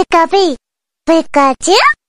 Pika Bee. Pikachu?